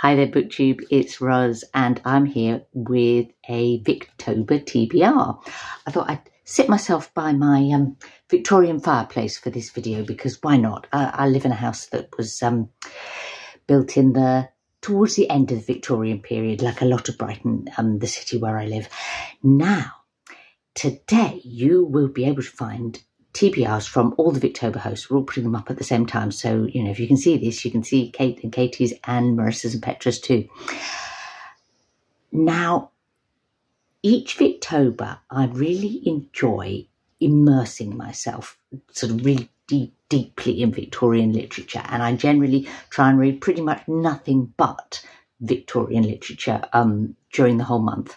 Hi there, BookTube. It's Roz, and I'm here with a Victober TBR. I thought I'd sit myself by my um, Victorian fireplace for this video because why not? I, I live in a house that was um, built in the towards the end of the Victorian period, like a lot of Brighton, um, the city where I live. Now, today you will be able to find TBRs from all the Victober hosts. We're all putting them up at the same time. So, you know, if you can see this, you can see Kate and Katie's and Marissa's and Petra's too. Now, each Victober, I really enjoy immersing myself sort of really deep, deeply in Victorian literature. And I generally try and read pretty much nothing but Victorian literature um, during the whole month.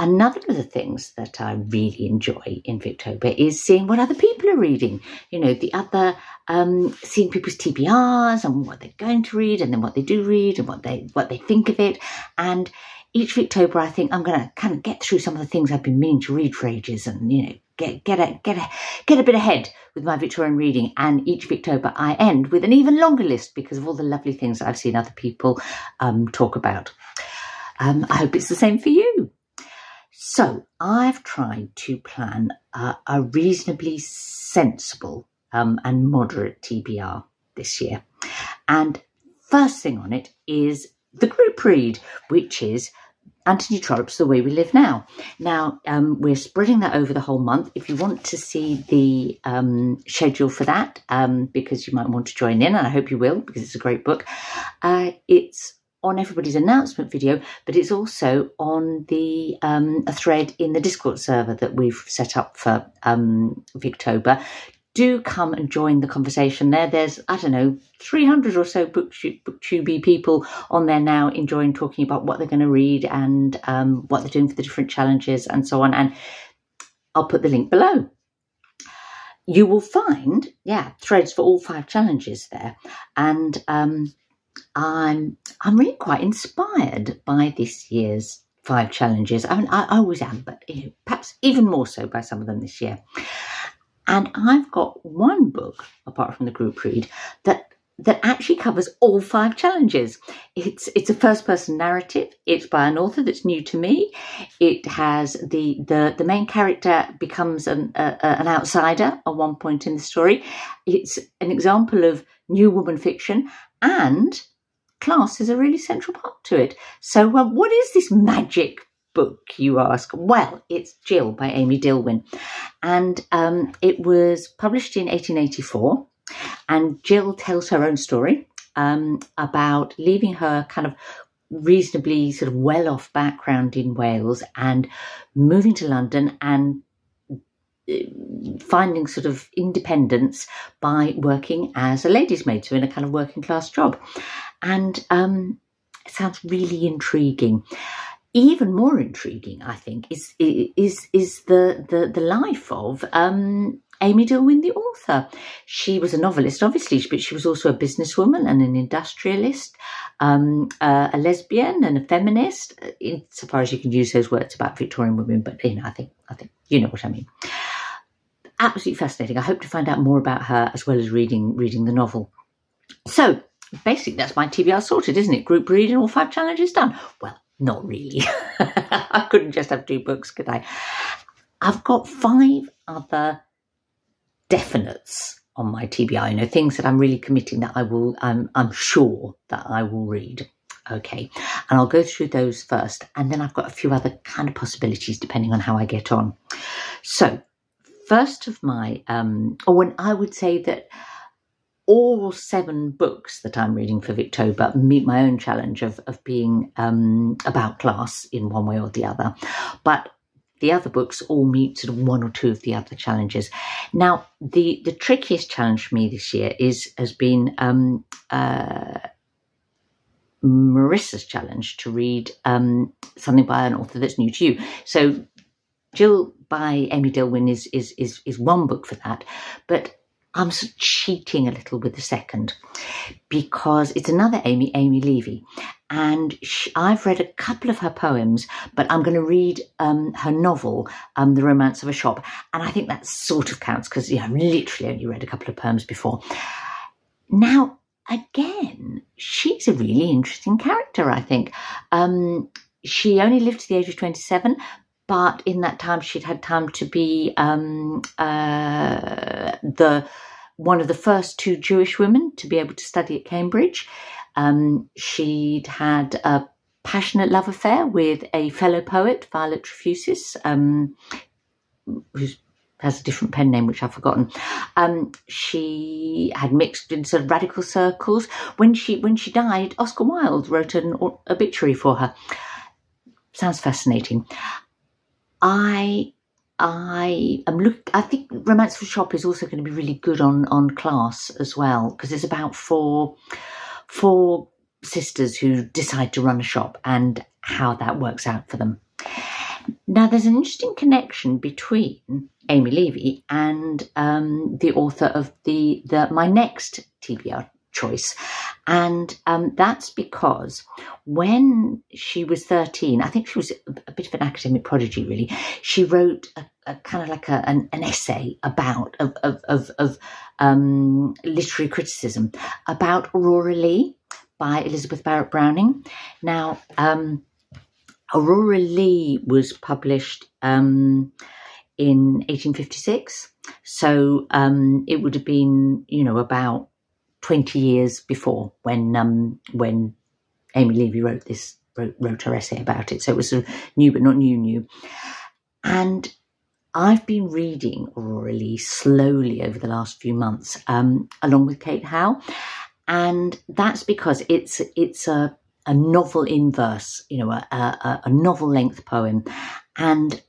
Another of the things that I really enjoy in Victober is seeing what other people are reading. You know, the other, um, seeing people's TBRs and what they're going to read, and then what they do read and what they what they think of it. And each Victober, I think I'm going to kind of get through some of the things I've been meaning to read for ages, and you know, get get a get a get a bit ahead with my Victorian reading. And each Victober, I end with an even longer list because of all the lovely things I've seen other people um, talk about. Um, I hope it's the same for you. So I've tried to plan a, reasonably sensible um, and moderate TBR this year. And first thing on it is the group read, which is Anthony Trollope's The Way We Live Now. Now, um, we're spreading that over the whole month. If you want to see the um, schedule for that, um, because you might want to join in, and I hope you will, because it's a great book, uh, it's on everybody's announcement video, but it's also on the um, a thread in the Discord server that we've set up for um, Victober. Do come and join the conversation there. There's, I don't know, 300 or so booktubey people on there now enjoying talking about what they're going to read and um, what they're doing for the different challenges and so on. And I'll put the link below. You will find, yeah, threads for all five challenges there. And um, I'm I'm really quite inspired by this year's five challenges. I mean, I, I always am, but you know, perhaps even more so by some of them this year. And I've got one book, apart from the group read, that that actually covers all five challenges. It's it's a first person narrative. It's by an author that's new to me. It has the the the main character becomes an an outsider at one point in the story. It's an example of new woman fiction and class is a really central part to it. So, uh, what is this magic book, you ask? Well, it's Jill by Amy Dillwyn, and um, it was published in 1884. And Jill tells her own story um, about leaving her kind of reasonably sort of well off background in Wales and moving to London and finding sort of independence by working as a lady's maid, so in a kind of working class job. And um, it sounds really intriguing. Even more intriguing, I think, is is is the the, the life of um, Amy Dillwyn, the author. She was a novelist, obviously, but she was also a businesswoman and an industrialist, um, uh, a lesbian and a feminist, insofar as you can use those words about Victorian women. But you know, I think I think you know what I mean absolutely fascinating. I hope to find out more about her as well as reading reading the novel. So basically, that's my TBR sorted, isn't it? Group reading, all five challenges done. Well, not really. I couldn't just have two books, could I? I've got five other definites on my TBR. You know, things that I'm really committing that I will. I'm I'm sure that I will read. Okay, and I'll go through those first, and then I've got a few other kind of possibilities depending on how I get on. So first of my, um, or when I would say that all seven books that I'm reading for Victober meet my own challenge of, of being um, about class in one way or the other. But the other books all meet sort of one or two of the other challenges. Now, the, the trickiest challenge for me this year is has been um, uh, Marissa's challenge to read um, something by an author that's new to you. So Jill by Amy Dillwyn is, is, is, is one book for that, but I'm cheating a little with the second because it's another Amy, Amy Levy. And she, I've read a couple of her poems, but I'm going to read um, her novel, um, The Romance of a Shop. And I think that sort of counts because know, I've literally only read a couple of poems before. Now, again, she's a really interesting character, I think. Um, she only lived to the age of 27, but in that time she'd had time to be um, uh, the one of the first two Jewish women to be able to study at Cambridge. Um, she'd had a passionate love affair with a fellow poet, Violet Trefusis, um, who has a different pen name which I've forgotten. Um, she had mixed in sort of radical circles. When she when she died, Oscar Wilde wrote an obituary for her. Sounds fascinating. I I am look. I think Romance for Shop is also going to be really good on on class as well because it's about four four sisters who decide to run a shop and how that works out for them. Now, there's an interesting connection between Amy Levy and um, the author of the the my next TBR choice. And um, that's because when she was 13, I think she was a, bit of an academic prodigy, really. She wrote a, a kind of like a, an, an, essay about of, of, of, of um, literary criticism about Aurora Leigh by Elizabeth Barrett Browning. Now, um, Aurora Leigh was published um, in 1856. So um, it would have been, you know, about 20 years before when um, when Amy Levy wrote this wrote, wrote her essay about it. So it was sort of new but not new new. And I've been reading Aurora Leigh slowly over the last few months, um, along with Kate Howe, and that's because it's it's a a novel in verse, you know, a, a, a novel length poem, and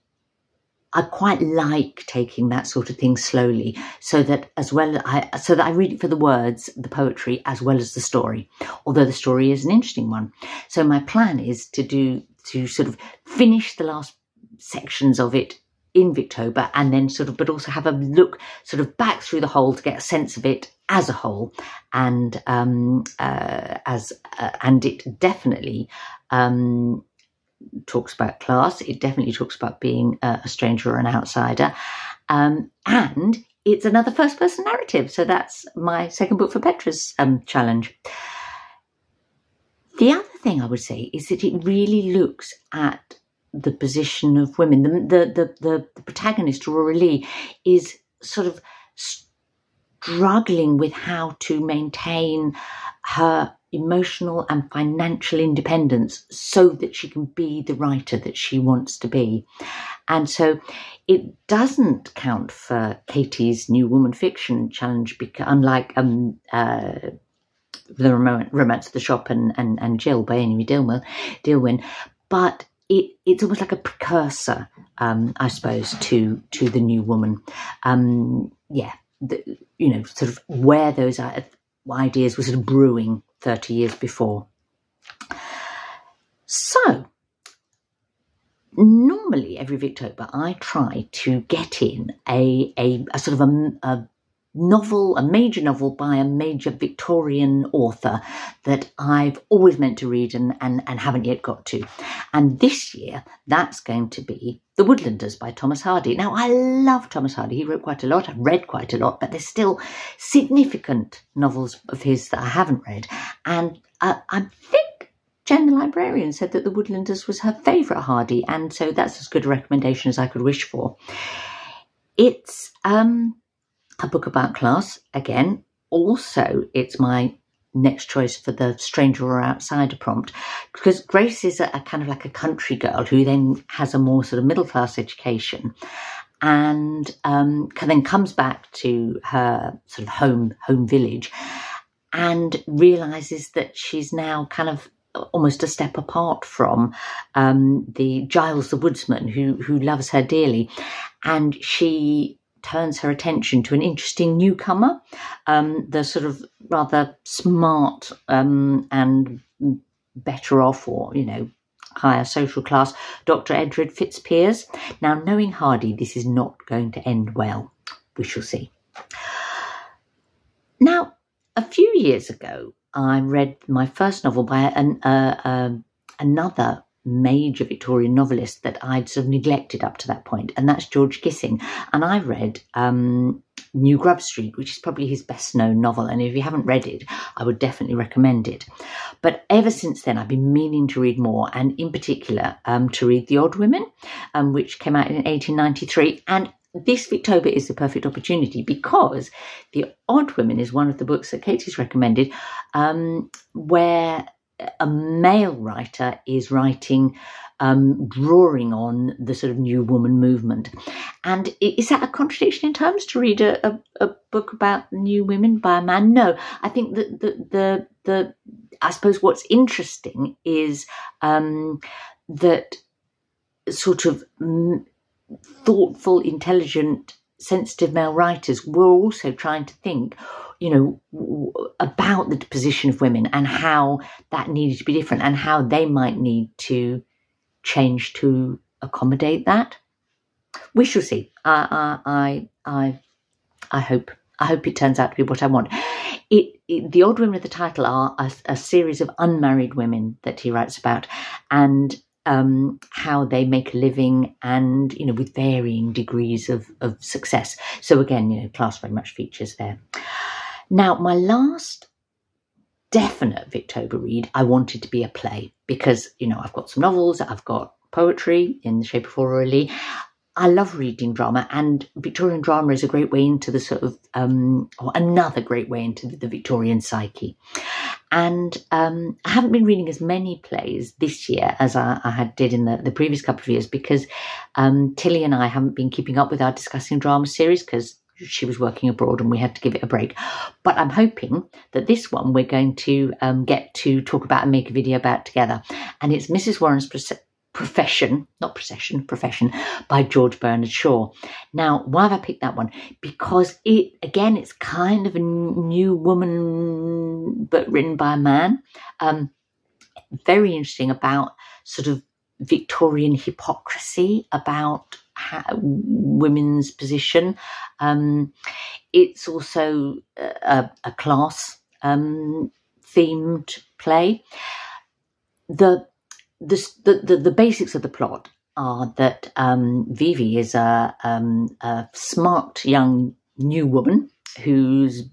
I quite like taking that sort of thing slowly so that as well I so that I read it for the words, the poetry as well as the story. Although the story is an interesting one. So my plan is to do to sort of finish the last sections of it in Victober and then sort of but also have a look sort of back through the whole to get a sense of it as a whole and um uh, as uh, and it definitely um talks about class. It definitely talks about being a, stranger or an outsider. Um, and it's another first person narrative. So that's my second book for Petra's um, challenge. The other thing I would say is that it really looks at the position of women. The, the, the, the, protagonist, Aurora Leigh, is sort of struggling with how to maintain her emotional and financial independence so that she can be the writer that she wants to be. And so it doesn't count for Katie's new woman fiction challenge, because unlike um, uh, the romance of the shop and, and, and Jill by Amy Dillwyn but it, it's almost like a precursor, um, I suppose, to to the new woman. Um, yeah, the, you know, sort of where those uh, ideas were sort of brewing 30 years before. So, normally every Victober I try to get in a, a, a sort of a, a novel, a major novel by a major Victorian author that I've always meant to read and, and, and haven't yet got to. And this year, that's going to be The Woodlanders by Thomas Hardy. Now, I love Thomas Hardy. He wrote quite a lot. I've read quite a lot, but there's still significant novels of his that I haven't read. And uh, I think Jen the librarian said that The Woodlanders was her favourite Hardy, and so that's as good a recommendation as I could wish for. It's um, a book about class again. Also, it's my next choice for the stranger or outsider prompt because Grace is a, a, kind of like a country girl who then has a more sort of middle class education and um, then comes back to her sort of home home village and realizes that she's now kind of almost a step apart from um, the Giles the woodsman who who loves her dearly and she turns her attention to an interesting newcomer, um, the sort of rather smart um, and better off, or you know, higher social class, Dr. Edred Fitzpiers. Now, knowing Hardy, this is not going to end well. We shall see. Now, a few years ago, I read my first novel by an, uh, uh, another major Victorian novelist that I'd sort of neglected up to that point, and that's George Gissing. And I read um, New Grub Street, which is probably his best known novel. And if you haven't read it, I would definitely recommend it. But ever since then, I've been meaning to read more, and in particular, um, to read The Odd Women, um, which came out in 1893. And this Victober is the perfect opportunity because The Odd Women is one of the books that Katie's recommended, um, where a male writer is writing um, drawing on the sort of new woman movement. And is that a contradiction in terms to read a, a, a book about new women by a man? No, I think that the, the, the, I suppose what's interesting is um, that sort of thoughtful, intelligent, sensitive male writers were also trying to think you know, about the position of women and how that needed to be different and how they might need to change to accommodate that. We shall see. I, I, I, I hope. I hope it turns out to be what I want. It, it, the odd women of the title are a, a, series of unmarried women that he writes about, and um, how they make a living, and you know, with varying degrees of, of success. So again, you know, class very much features there. Now, my last definite Victober read, I wanted to be a play because, you know, I've got some novels, I've got poetry in the shape of Leigh. I love reading drama, and Victorian drama is a great way into the sort of, um, or another great way into the Victorian psyche. And um, I haven't been reading as many plays this year as I, I had did in the, the previous couple of years because um, Tilly and I haven't been keeping up with our discussing drama series because she was working abroad and we had to give it a break. But I'm hoping that this one we're going to um, get to talk about and make a video about together. And it's Mrs. Warren's Profession, not Procession, Profession by George Bernard Shaw. Now, why have I picked that one? Because it, again, it's kind of a new woman, but written by a man. Um, very interesting about sort of Victorian hypocrisy, about women's position. Um, it's also a, a class um, themed play. The, the, the, the, basics of the plot are that um, Vivi is a, um, a smart young new woman who's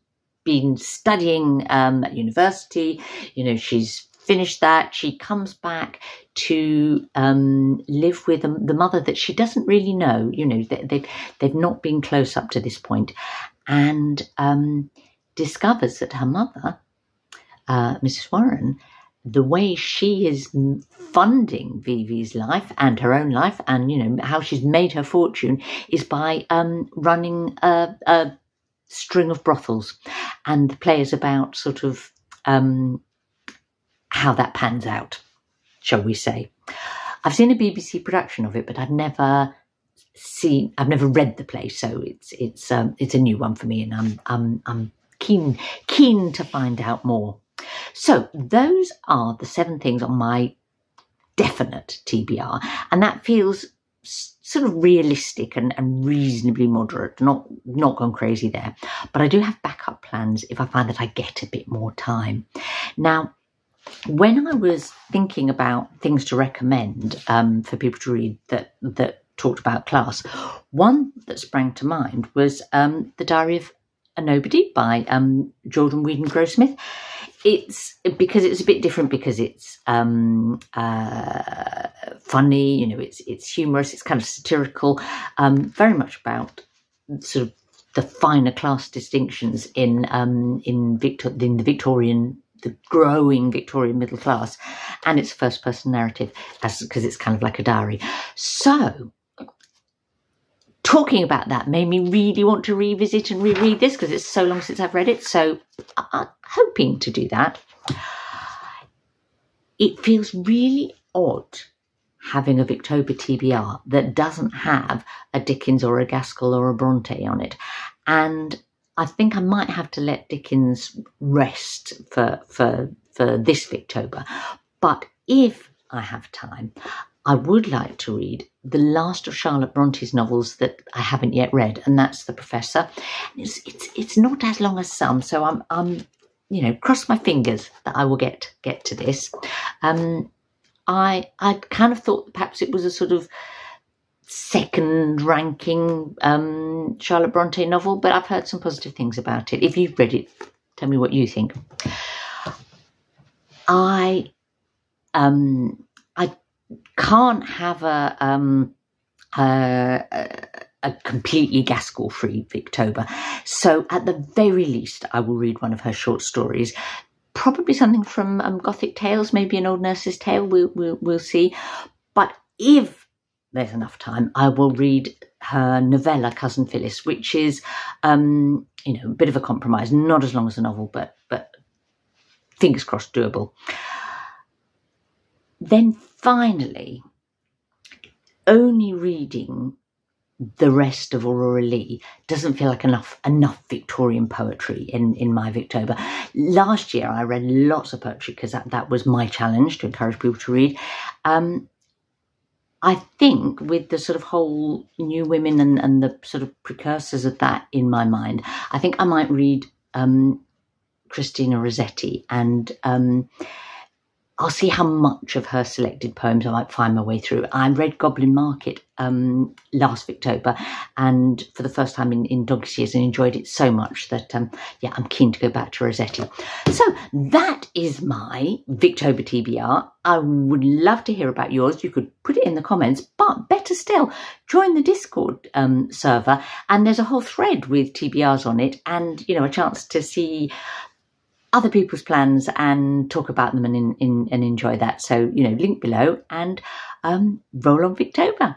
been studying um, at university. You know, she's finished that. She comes back to um, live with the mother that she doesn't really know. You know, they, they've they've not been close up to this point, and um, discovers that her mother, uh, Mrs. Warren, the way she is funding Vivi's life and her own life, and you know how she's made her fortune, is by um, running a, a, string of brothels, and the play is about sort of um, how that pans out shall we say. I've seen a BBC production of it, but I've never seen, I've never read the play, so it's it's um, it's a new one for me, and I'm I'm I'm keen keen to find out more. So those are the seven things on my definite TBR, and that feels sort of realistic and, and reasonably moderate, not not gone crazy there. But I do have backup plans if I find that I get a bit more time. Now, when I was thinking about things to recommend um, for people to read that that talked about class, one that sprang to mind was um, the Diary of a Nobody by um, George and Weedon Grossmith. It's because it's a bit different because it's um, uh, funny, you know, it's it's humorous, it's kind of satirical, um, very much about sort of the finer class distinctions in um, in Victor in the Victorian the growing Victorian middle class, and it's first person narrative as because it's kind of like a diary. So talking about that made me really want to revisit and reread this because it's so long since I've read it. So I'm hoping to do that. It feels really odd having a Victober TBR that doesn't have a Dickens or a Gaskell or a Bronte on it. And I think I might have to let Dickens rest for for for this Victober. But if I have time, I would like to read the last of Charlotte Bronte's novels that I haven't yet read, and that's The Professor. It's it's it's not as long as some, so I'm I'm you know cross my fingers that I will get get to this. Um, I I kind of thought perhaps it was a sort of second ranking um, Charlotte Bronte novel, but I've heard some positive things about it. If you've read it, tell me what you think. I um, I can't have a um, a, a completely Gaskell free Victober. So at the very least, I will read one of her short stories. Probably something from um, Gothic Tales, maybe an Old Nurse's Tale. We'll, we'll, we'll see. But if there's enough time, I will read her novella Cousin Phillis, which is, um, you know, a bit of a compromise. Not as long as a novel, but but fingers crossed, doable. Then finally, only reading the rest of Aurora Leigh doesn't feel like enough enough Victorian poetry in in my Victober. Last year I read lots of poetry because that, that was my challenge to encourage people to read. Um, I think with the sort of whole new women and, and the sort of precursors of that in my mind, I think I might read um, Christina Rossetti and um, I'll see how much of her selected poems I might find my way through. I read Goblin Market um, last October, and for the first time in, in years, and enjoyed it so much that, um, yeah, I'm keen to go back to Rossetti. So that is my Victober TBR. I would love to hear about yours. You could put it in the comments, but better still, join the Discord um, server, and there's a whole thread with TBRs on it, and you know, a chance to see other people's plans and talk about them and, in, in, and enjoy that. So, you know, link below and um, roll on Victober.